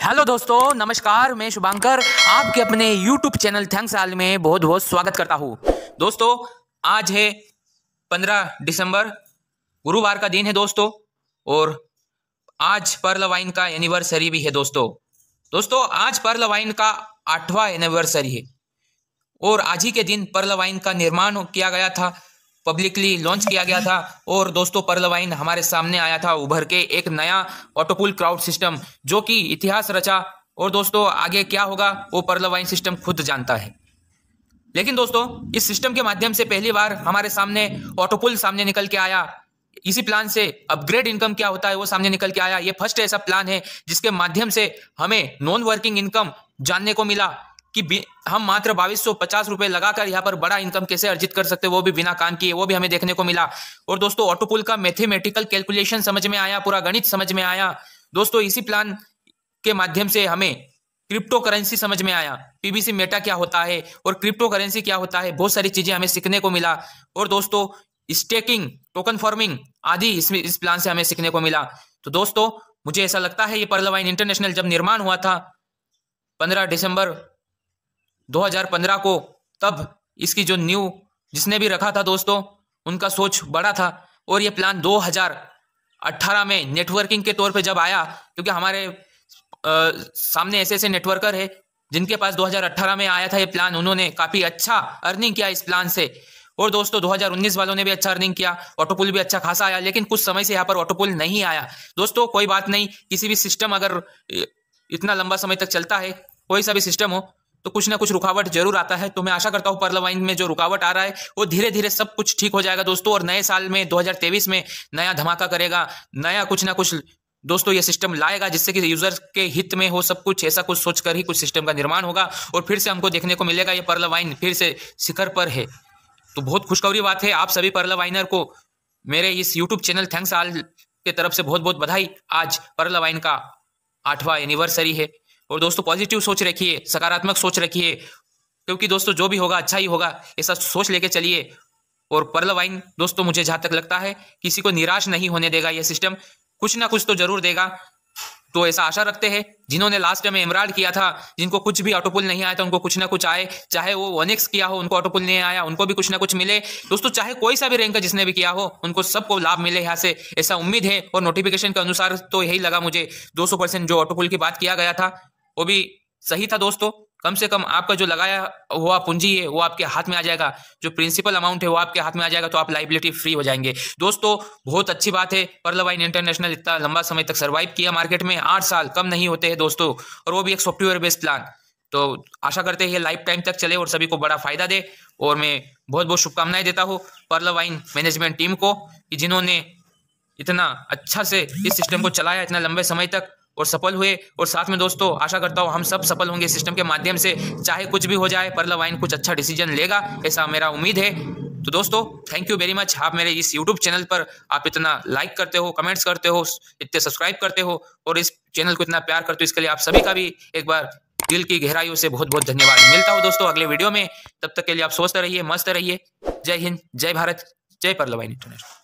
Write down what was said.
Hello दोस्तों, नमस्कार, मैं शुभांकर, आपके अपने यूट्यूब चैनल थैंक्स आल में बहुत बहुत स्वागत करता हूँ। दोस्तों, आज है पंद्रह दिसंबर, गुरुवार का दिन है दोस्तों, और आज पर्ल वाइन का एनिवर्सरी भी है दोस्तों। दोस्तों, आज पर्ल वाइन का आठवां एनिवर्सरी है, और आज ही के दिन पर्ल वाइन का निर्माण किया गया था। पब्लिकली लॉन्च किया गया था और दोस्तों पर्ल वाइन हमारे सामने आया था उभर के एक नया ऑटोपुल क्राउड सिस्टम जो कि इतिहास रचा। और दोस्तों, आगे क्या होगा, वो पर्ल वाइन सिस्टम खुद जानता है। लेकिन दोस्तों, इस सिस्टम के माध्यम से पहली बार हमारे सामने ऑटोपुल सामने निकल के आया। इसी प्लान से अपग्रेड इनकम क्या होता है, वो सामने निकल के आया। ये फ़र्स्ट ऐसा प्लान है जिसके माध्यम से हमें नॉन वर्किंग इनकम जानने को मिला। कि हम मात्र बाईस सौ पचास रुपए लगाकर यहाँ पर बड़ा इनकम कैसे अर्जित कर सकते वो भी बिना काम किए, वो भी हमें देखने को मिला। और दोस्तों ऑटोपुल का मैथमेटिकल कैलकुलेशन समझ में आया, पूरा गणित समझ में आया। दोस्तों, इसी प्लान के माध्यम से हमें क्रिप्टो करेंसी समझ में आया। पीबीसी मेटा क्या होता है और क्रिप्टो करेंसी क्या होता है, बहुत सारी चीज़ें हमें सीखने को मिला। और दोस्तों स्टेकिंग टोकन फॉर्मिंग आदि इसमें इस प्लान से हमें सीखने को मिला। तो दोस्तों, मुझे ऐसा लगता है ये पर्लवाइन इंटरनेशनल जब निर्माण हुआ था, पंद्रह दिसंबर 2015 को तब इसकी जो न्यू जिसने भी रखा था दोस्तों उनका सोच बड़ा था और ये प्लान 2018 में नेटवर्किंग के तौर पे जब आया क्योंकि हमारे आ, सामने ऐसे ऐसे नेटवर्कर है जिनके पास 2018 में आया था ये प्लान उन्होंने काफ़ी अच्छा अर्निंग किया इस प्लान से। और दोस्तों 2019 वालों ने भी अच्छा अर्निंग किया ऑटोपुल भी अच्छा खासा आया लेकिन कुछ समय से यहाँ पर ऑटोपुल नहीं आया। दोस्तों कोई बात नहीं किसी भी सिस्टम अगर इतना लंबा समय तक चलता है कोई सा भी सिस्टम हो तो कुछ ना कुछ रुकावट ज़रूर आता है। तो मैं आशा करता हूँ परलवाइन में जो रुकावट आ रहा है, वो धीरे धीरे सब कुछ ठीक हो जाएगा। दोस्तों, और नए साल में 2023 में नया धमाका करेगा, नया कुछ ना कुछ दोस्तों ये सिस्टम लाएगा, जिससे कि यूज़र के हित में हो सब कुछ, ऐसा कुछ सोचकर ही कुछ सिस्टम का निर्माण होगा। और फिर से हमको देखने को मिलेगा ये परलवाइन फिर से शिखर पर है। तो बहुत खुशखबरी बात है आप सभी परलवाइनर को। मेरे इस यूट्यूब चैनल थैंक्स आल के तरफ़ से बहुत बहुत बधाई। आज परलवाइन का आठवां एनिवर्सरी है। और दोस्तों पॉजिटिव सोच रखिए, सकारात्मक सोच रखिए, क्योंकि दोस्तों, जो भी होगा अच्छा ही होगा ऐसा सोच लेके चलिए। और पर्ल वाइन, दोस्तों, मुझे जहाँ तक लगता है, किसी को निराश नहीं होने देगा यह सिस्टम कुछ ना कुछ तो ज़रूर देगा। तो ऐसा आशा रखते हैं, जिन्होंने लास्ट में इमराल्ड किया था, जिनको कुछ भी ऑटोपुल नहीं आया था, उनको कुछ ना कुछ आए, चाहे वो वनिक्स किया हो, उनको ऑटोपुल नहीं आया, उनको भी कुछ ना कुछ मिले। दोस्तों, चाहे कोई सा भी रैंक जिसने भी किया हो, उनको सबको लाभ मिले यहाँ से, ऐसा उम्मीद है। और नोटिफिकेशन के अनुसार तो यही लगा मुझे, दो जो ऑटोपुल की बात किया गया था वो भी सही था दोस्तों। कम से कम आपका जो लगाया हुआ पूंजी है, वो आपके हाथ में आ जाएगा। जो प्रिंसिपल अमाउंट है, वो आपके हाथ में आ जाएगा तो आप लाइबिलिटी फ्री हो जाएँगे। दोस्तों, बहुत अच्छी बात है। परलवाइन इंटरनेशनल इतना लंबा समय तक सर्वाइव किया मार्केट में। आठ साल कम नहीं होते हैं दोस्तों। और वो भी एक सॉफ्टवेयर बेस्ड प्लान तो आशा करते हैं लाइफ टाइम तक चले और सभी को बड़ा फ़ायदा दे। और मैं बहुत बहुत शुभकामनाएँ देता हूँ परलवाइन मैनेजमेंट टीम को कि जिन्होंने इतना अच्छा से इस सिस्टम को चलाया, इतना लंबे समय तक। और सफल हुए। और साथ में दोस्तों, आशा करता हूँ हम सब सफल होंगे सिस्टम के माध्यम से। चाहे कुछ भी हो जाए पर वाइन कुछ अच्छा डिसीज़न लेगा, ऐसा मेरा उम्मीद है। तो दोस्तों थैंक यू वेरी मच आप मेरे इस यूट्यूब चैनल पर आप इतना लाइक करते हो कमेंट्स करते हो, इतने सब्सक्राइब करते हो, और इस चैनल को इतना प्यार करते हो, इसके लिए आप सभी का भी एक बार दिल की गहराइयों से बहुत बहुत धन्यवाद। मिलता हूँ दोस्तों अगले वीडियो में। तब तक के लिए आप सोचते रहिए, मस्त रहिए। जय हिंद, जय भारत, जय परलवाइन इंटरनेशनल।